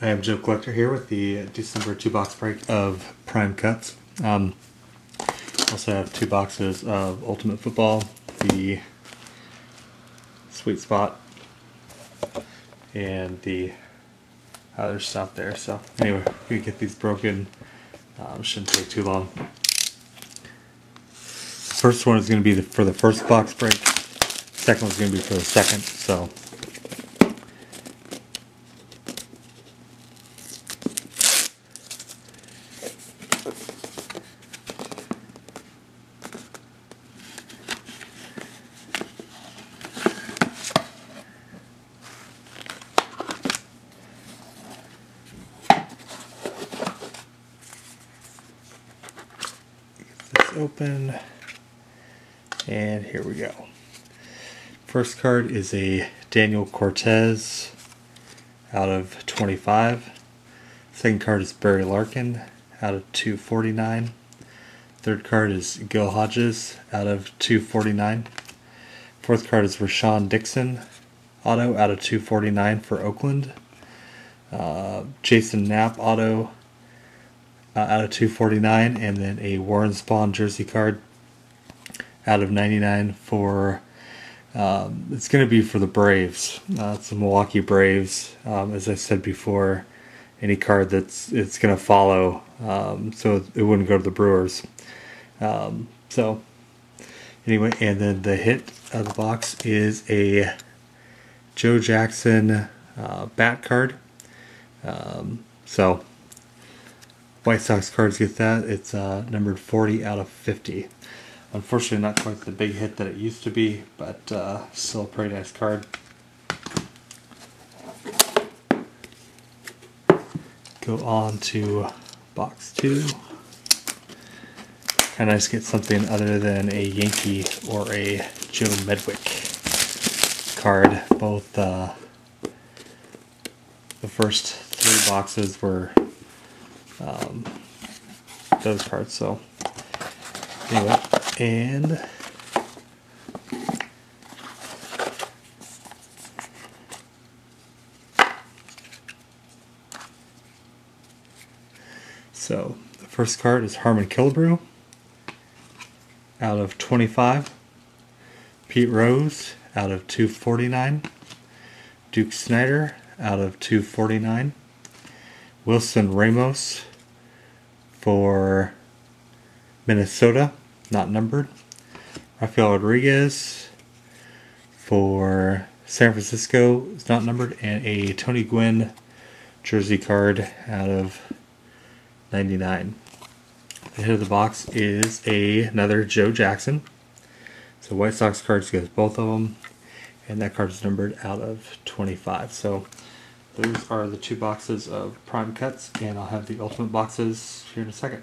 I am Joe Collector here with the December two box break of Prime Cuts. Um, also have two boxes of Ultimate Football, the Sweet Spot, and the other stuff there. So anyway, we get these broken. Um, shouldn't take too long. First one is going to be the, for the first box break. Second one's going to be for the second. So this open. And here we go. First card is a Daniel Cortes out of 25. Second card is Barry Larkin out of 249. Third card is Gil Hodges out of 249. Fourth card is Rashun Dixon auto out of 249 for Oakland. Uh, Jason Knapp auto uh, out of 249, and then a Warren Spahn jersey card out of 99 for. Um, it's going to be for the Braves. Uh, it's the Milwaukee Braves. Um, as I said before, any card that's it's going to follow, um, so it wouldn't go to the Brewers. Um, so anyway, and then the hit of the box is a Joe Jackson uh, bat card. Um, so White Sox cards get that. It's uh, numbered 40 out of 50. Unfortunately, not quite the big hit that it used to be, but uh, still a pretty nice card. Go on to box two. Of nice to get something other than a Yankee or a Joe Medwick card. Both uh, the first three boxes were um, those cards. So anyway, and so the first card is Harmon Killebrew out of 25. Pete Rose out of 249. Duke Snider out of 249. Wilson Ramos for Minnesota, not numbered. Rafael Rodriguez for San Francisco is not numbered, and a Tony Gwynn jersey card out of 99. The hit of the box is a, another Joe Jackson. So White Sox cards gets both of them, and that card is numbered out of 25. So those are the two boxes of prime cuts, and I'll have the ultimate boxes here in a second.